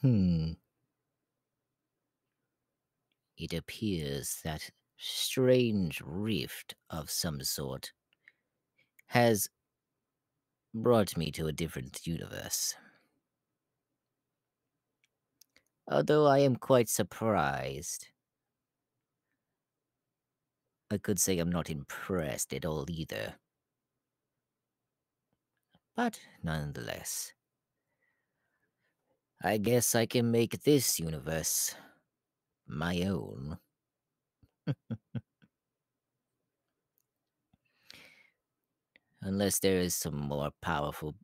Hmm. It appears that strange rift of some sort has brought me to a different universe. Although I am quite surprised. I could say I'm not impressed at all either. But nonetheless, I guess I can make this universe my own. Unless there is some more powerful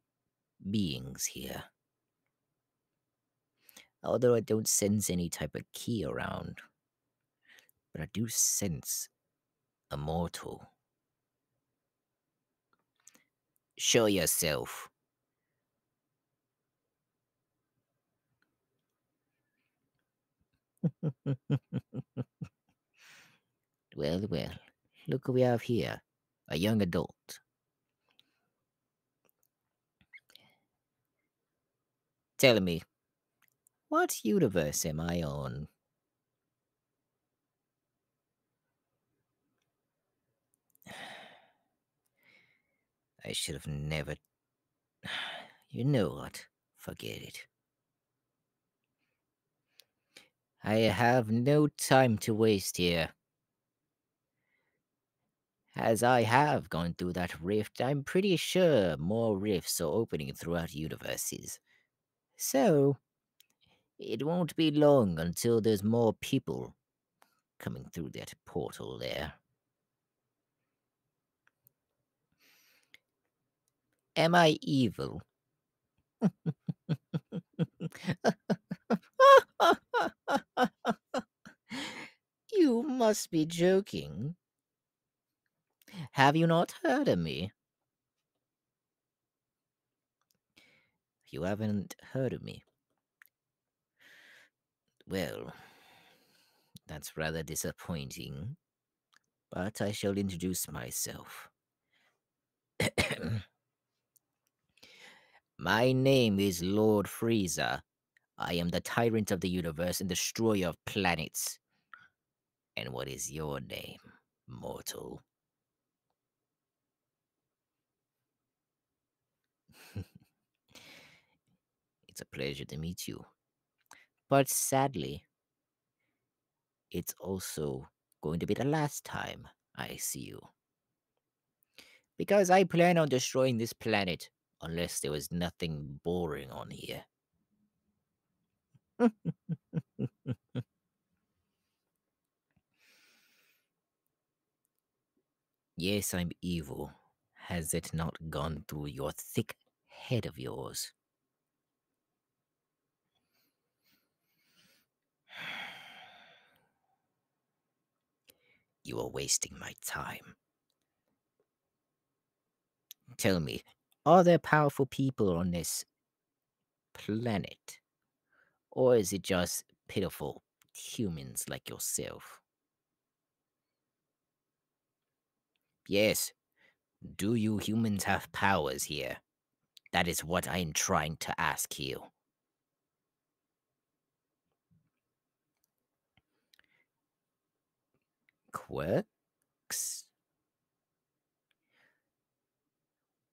beings here. Although I don't sense any type of ki around. But I do sense a mortal. Show yourself. Well, well, look who we have here a young adult. Tell me, what universe am I on? I should have never. You know what? Forget it. I have no time to waste here. As I have gone through that rift, I'm pretty sure more rifts are opening throughout universes. So, it won't be long until there's more people coming through that portal there. Am I evil? you must be joking. Have you not heard of me? You haven't heard of me. Well, that's rather disappointing, but I shall introduce myself. My name is Lord Frieza. I am the tyrant of the universe and destroyer of planets. And what is your name, mortal? it's a pleasure to meet you. But sadly, it's also going to be the last time I see you. Because I plan on destroying this planet unless there was nothing boring on here. yes, I'm evil. Has it not gone through your thick head of yours? You are wasting my time. Tell me, are there powerful people on this planet? Or is it just pitiful humans like yourself? Yes. Do you humans have powers here? That is what I am trying to ask you. Quirks?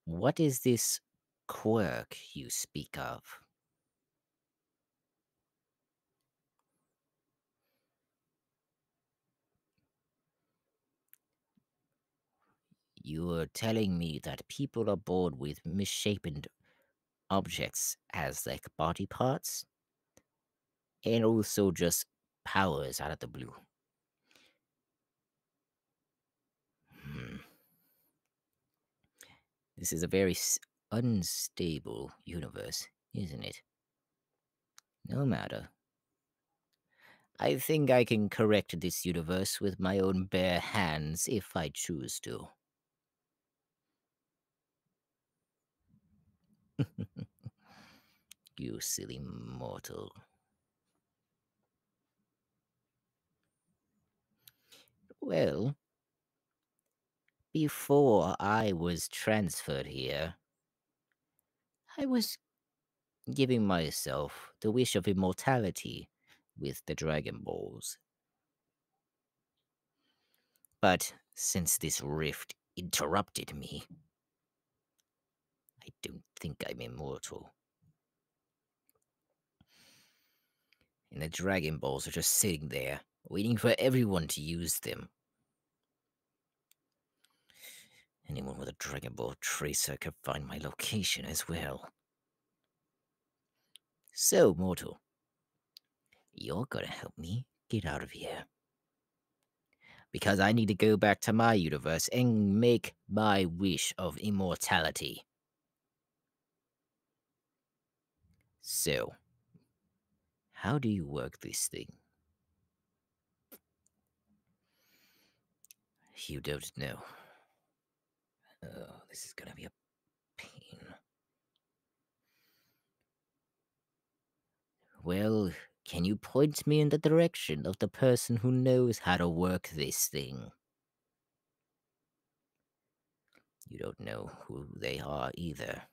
What is this quirk you speak of? You are telling me that people are born with misshapen objects as like body parts? And also just powers out of the blue. Hmm. This is a very unstable universe, isn't it? No matter. I think I can correct this universe with my own bare hands if I choose to. You silly mortal. Well, before I was transferred here, I was giving myself the wish of immortality with the Dragon Balls. But since this rift interrupted me, I don't think I'm immortal. And the Dragon Balls are just sitting there, waiting for everyone to use them. Anyone with a Dragon Ball tracer could find my location as well. So, mortal, you're gonna help me get out of here. Because I need to go back to my universe and make my wish of immortality. So, how do you work this thing? You don't know. Oh, this is gonna be a pain. Well, can you point me in the direction of the person who knows how to work this thing? You don't know who they are either.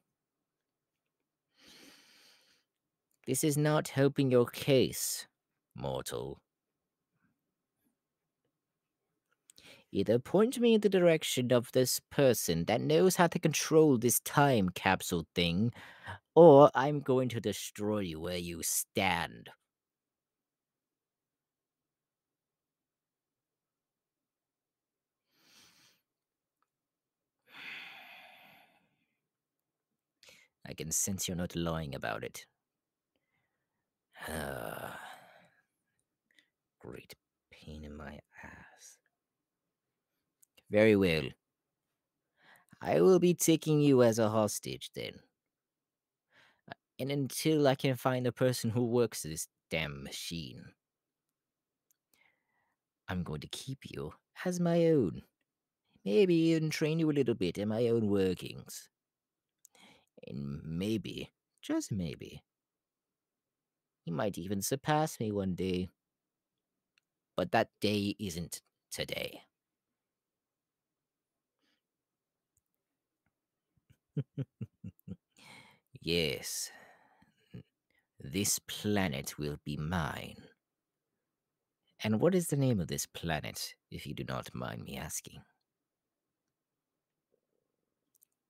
This is not helping your case, mortal. Either point me in the direction of this person that knows how to control this time capsule thing, or I'm going to destroy you where you stand. I can sense you're not lying about it. Great pain in my ass. Very well. I will be taking you as a hostage then. Uh, And until I can find the person who works this damn machine, I'm going to keep you as my own. Maybe even train you a little bit in my own workings. And maybe, just maybe, you might even surpass me one day. But that day isn't today. yes, this planet will be mine. And what is the name of this planet, if you do not mind me asking?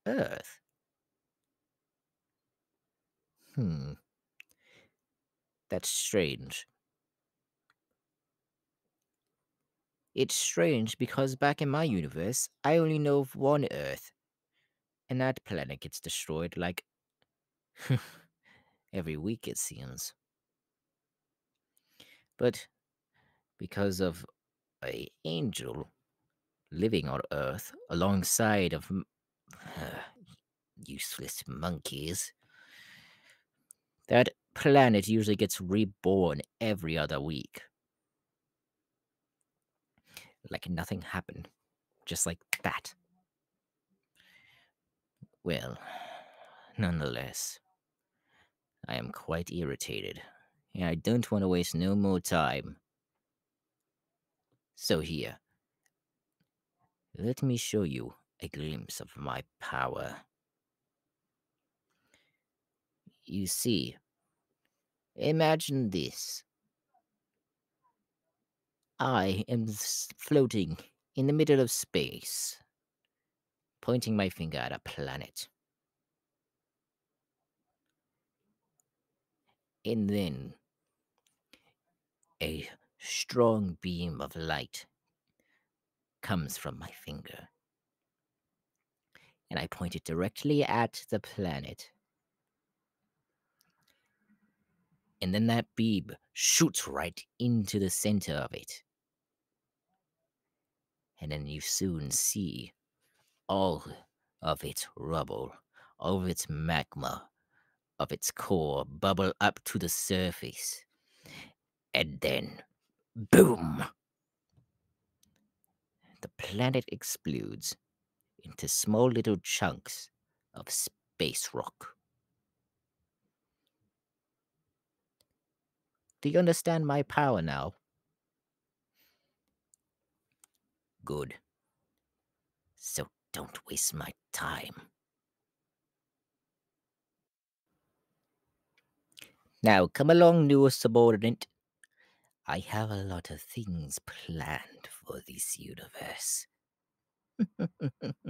Earth. Hmm. That's strange. It's strange because back in my universe, I only know of one Earth. And that planet gets destroyed like every week, it seems. But because of a angel living on Earth alongside of m- useless monkeys, that planet usually gets reborn every other week. Like nothing happened. Just like that. Well, nonetheless, I am quite irritated, and I don't want to waste no more time. So here, let me show you a glimpse of my power. You see, imagine this. I am floating in the middle of space, pointing my finger at a planet. And then a strong beam of light comes from my finger. And I point it directly at the planet. And then that beam shoots right into the center of it. And then you soon see all of its rubble, all of its magma, of its core bubble up to the surface. And then, boom! The planet explodes into small little chunks of space rock. Do you understand my power now? Good. So don't waste my time. Now, come along, new subordinate. I have a lot of things planned for this universe.